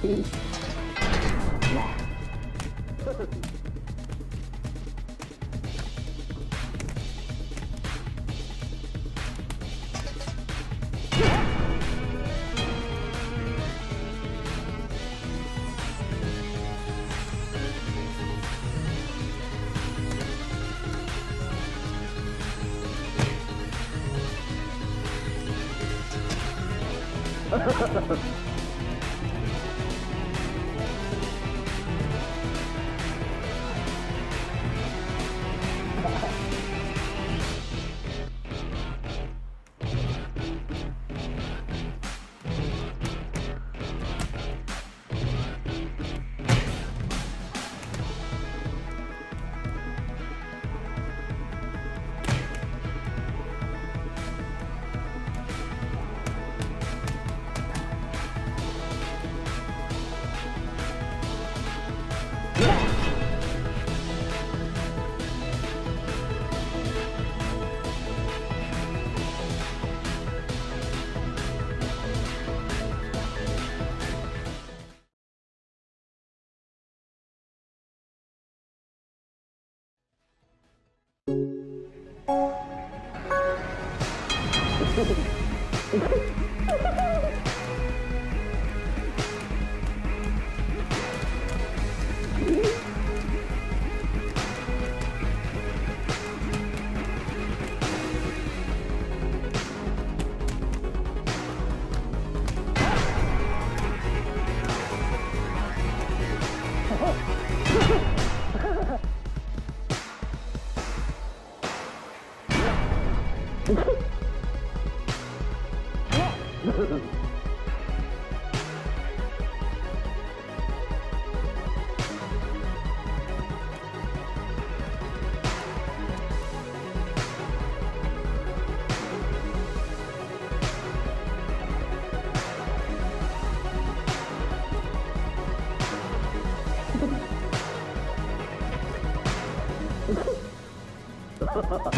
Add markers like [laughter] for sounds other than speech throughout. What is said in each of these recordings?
Peace. Gracias. [laughs] Ha ha ha!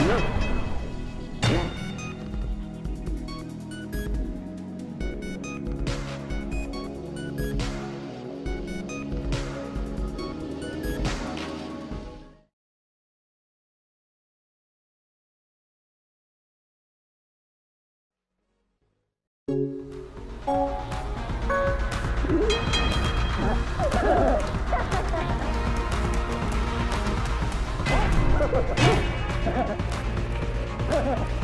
no. Ha ha ha!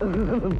None.